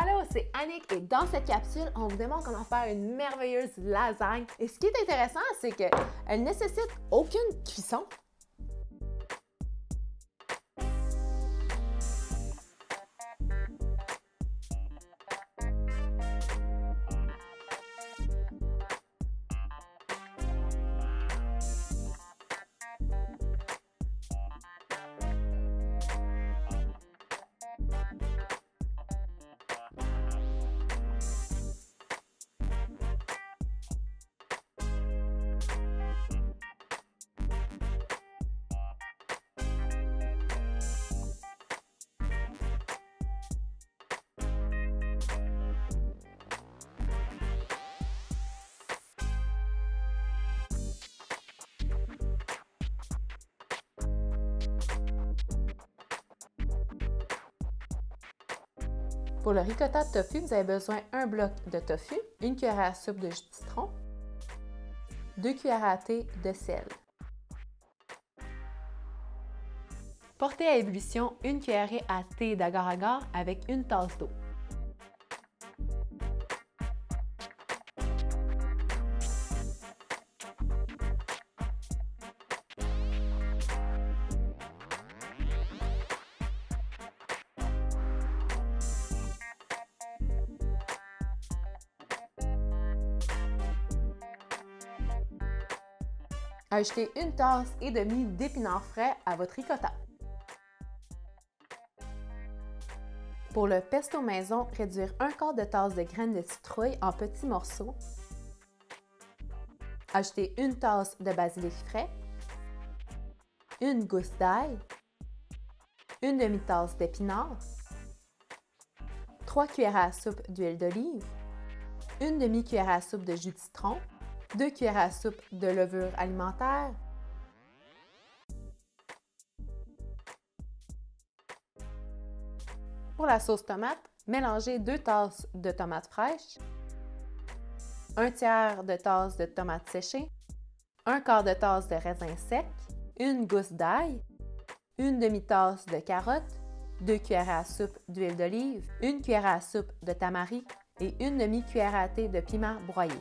Allô, c'est Annick et dans cette capsule, on vous demande comment faire une merveilleuse lasagne. Et ce qui est intéressant, c'est qu'elle nécessite aucune cuisson. Pour le ricotta de tofu, vous avez besoin d'un bloc de tofu, une cuillère à soupe de jus de citron, deux cuillères à thé de sel. Portez à ébullition une cuillerée à thé d'agar-agar avec une tasse d'eau. Ajoutez une tasse et demie d'épinards frais à votre ricotta. Pour le pesto maison, réduire un quart de tasse de graines de citrouille en petits morceaux. Ajoutez une tasse de basilic frais, une gousse d'ail, une demi-tasse d'épinards, 3 cuillères à soupe d'huile d'olive, une demi-cuillère à soupe de jus de citron, 2 cuillères à soupe de levure alimentaire, Pour la sauce tomate, mélangez 2 tasses de tomates fraîches, un tiers de tasse de tomates séchées, un quart de tasse de raisin sec, une gousse d'ail, une demi-tasse de carottes, 2 cuillères à soupe d'huile d'olive, une cuillère à soupe de tamari et une demi-cuillère à thé de piment broyé.